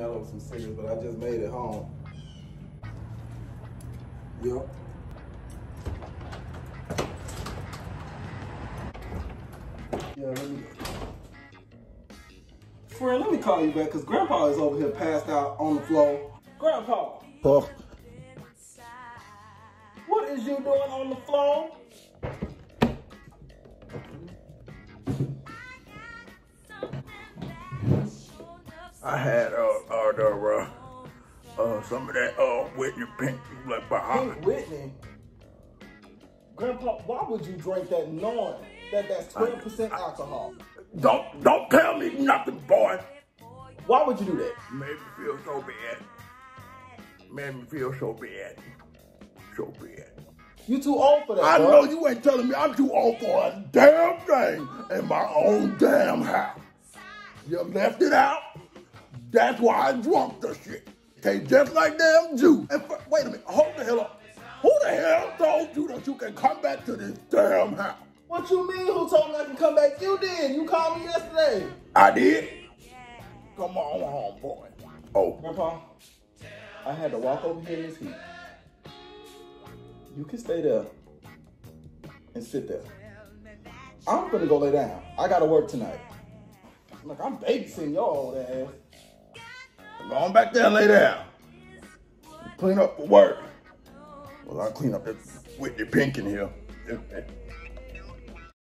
me out over some cigarettes, but I just made it home. Yup. Yeah, let me. Friend, let me call you back because Grandpa is over here passed out on the floor. Grandpa, Huh? what is you doing on the floor? I had uh uh the uh, uh some of that uh Whitney Pink like behind. Pink Whitney. Grandpa, why would you drink that knowing that that's 12% alcohol? Don't don't tell me nothing, boy. Why would you do that? Made me feel so bad. Made me feel so bad. So bad. You too old for that. I bro. know you ain't telling me I'm too old for a damn thing in my own damn house. You left it out. That's why I drunk the shit. Okay, just like damn Jew. And for, wait a minute, hold the hell up. Who the hell told you that you can come back to this damn house? What you mean? Who told me I can come back? You did. You called me yesterday. I did. Come on home, boy. Oh, Grandpa, I had to walk over here in this heat. You can stay there and sit there. I'm gonna go lay down. I gotta work tonight. Look, I'm babysitting your old ass. Go on back there and lay down. Clean up for work. Well, I'll clean up this Whitney Pink in here.